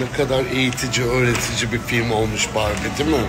Ne kadar eğitici, öğretici bir film olmuş Barbie değil mi?